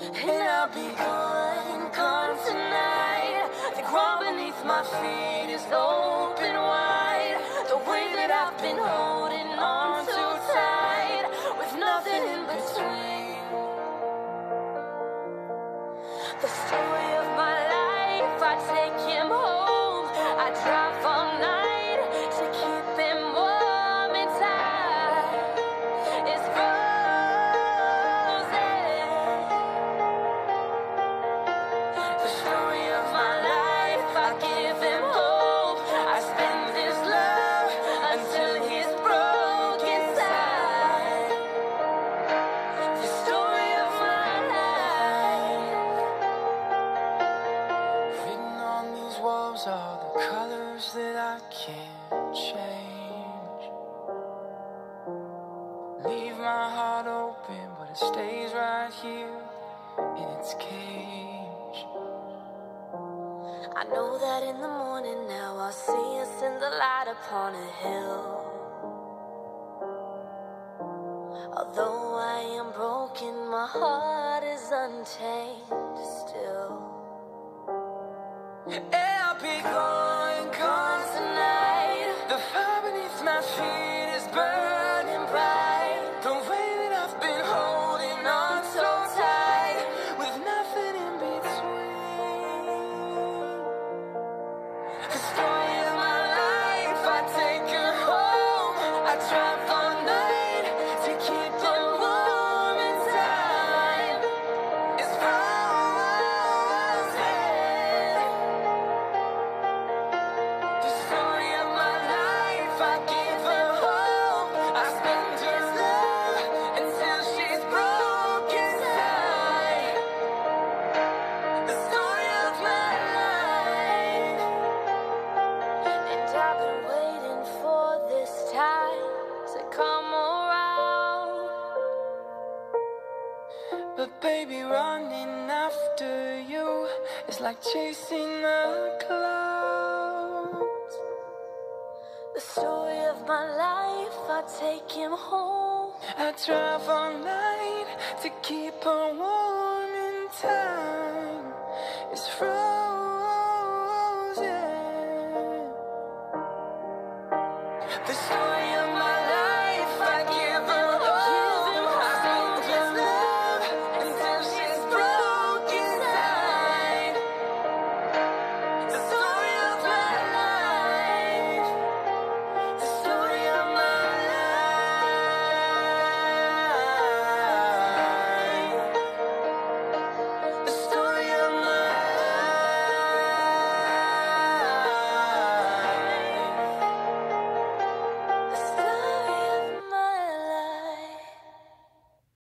And I'll be gone, gone tonight. The ground beneath my feet is open wide. The way that I've been holding on too tight, with nothing in between. The story of my life, I take him home. I drive walls are the colors that I can't change. Leave my heart open, but it stays right here in its cage. I know that in the morning now I'll see us in the light upon a hill. Although I am broken, my heart is untamed baby, running after you is like chasing the clouds. The story of my life, I take him home. I drive all night to keep her warm in time. It's frozen. The story